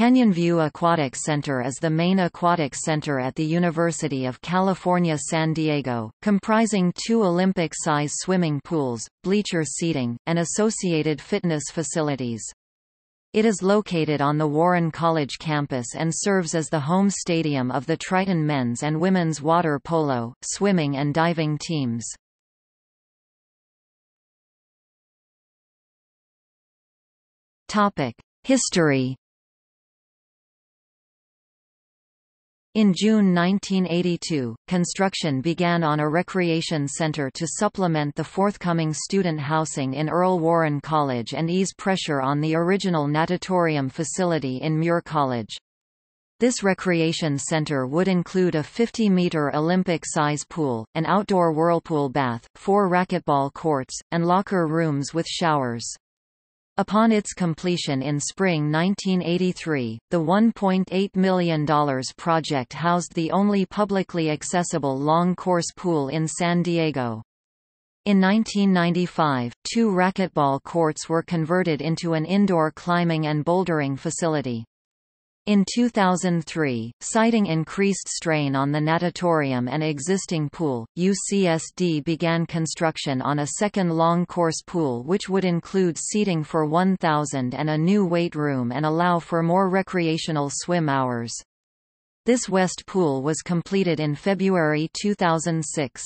Canyonview Aquatic Center is the main aquatic center at the University of California San Diego, comprising two Olympic-size swimming pools, bleacher seating, and associated fitness facilities. It is located on the Warren College campus and serves as the home stadium of the Triton men's and women's water polo, swimming and diving teams. History In June 1982, construction began on a recreation center to supplement the forthcoming student housing in Earl Warren College and ease pressure on the original natatorium facility in Muir College. This recreation center would include a 50-meter Olympic-size pool, an outdoor whirlpool bath, four racquetball courts, and locker rooms with showers. Upon its completion in spring 1983, the $1.8 million project housed the only publicly accessible long-course pool in San Diego. In 1995, two racquetball courts were converted into an indoor climbing and bouldering facility. In 2003, citing increased strain on the natatorium and existing pool, UCSD began construction on a second long-course pool which would include seating for 1,000 and a new weight room and allow for more recreational swim hours. This west pool was completed in February 2006.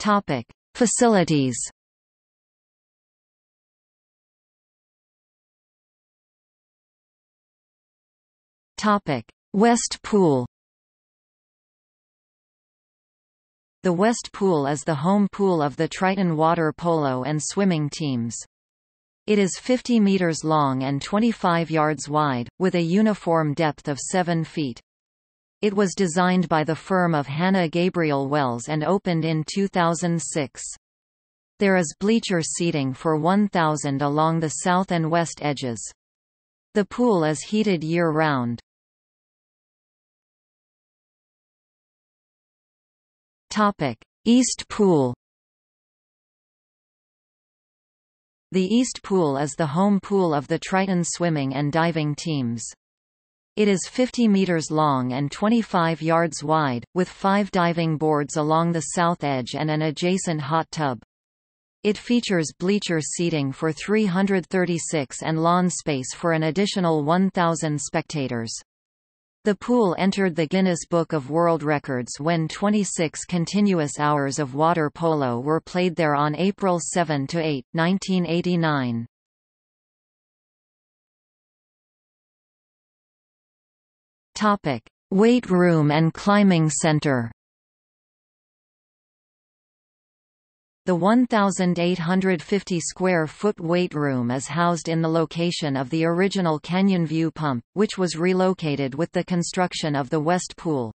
Topic: Facilities Topic: West Pool. The West Pool is the home pool of the Triton water polo and swimming teams. It is 50 meters long and 25 yards wide, with a uniform depth of 7 feet. It was designed by the firm of Hanna Gabriel Wells and opened in 2006. There is bleacher seating for 1,000 along the south and west edges. The pool is heated year-round. Topic: East Pool. The East Pool is the home pool of the Triton swimming and diving teams. It is 50 meters long and 25 yards wide, with five diving boards along the south edge and an adjacent hot tub. It features bleacher seating for 336 and lawn space for an additional 1,000 spectators. The pool entered the Guinness Book of World Records when 26 continuous hours of water polo were played there on April 7–8, 1989. Weight room and climbing center The 1,850 square foot weight room is housed in the location of the original Canyonview pump, which was relocated with the construction of the West Pool.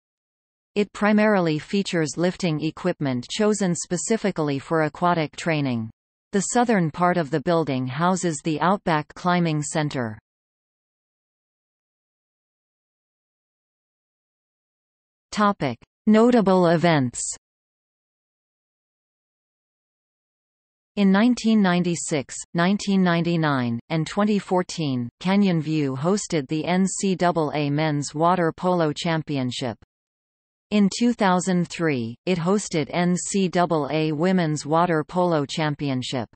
It primarily features lifting equipment chosen specifically for aquatic training. The southern part of the building houses the Outback Climbing Center. Notable events In 1996, 1999, and 2014, Canyonview hosted the NCAA Men's Water Polo Championship. In 2003, it hosted NCAA Women's Water Polo Championship.